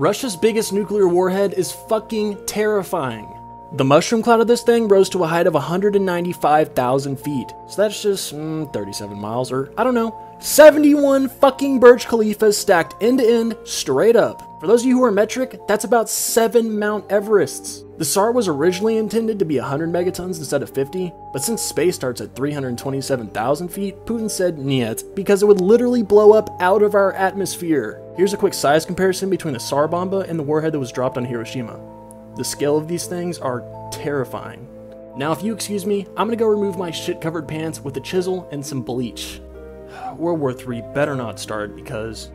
Russia's biggest nuclear warhead is fucking terrifying. The mushroom cloud of this thing rose to a height of 195,000 feet. So that's just mm, 37 miles, or I don't know, 71 fucking Burj Khalifas stacked end to end, straight up. For those of you who are metric, that's about 7 Mount Everests. The Tsar was originally intended to be 100 megatons instead of 50, but since space starts at 327,000 feet, Putin said niet, because it would literally blow up out of our atmosphere. Here's a quick size comparison between the Tsar bomba and the warhead that was dropped on Hiroshima. The scale of these things are terrifying. Now, if you excuse me, I'm gonna go remove my shit covered pants with a chisel and some bleach. World War III better not start because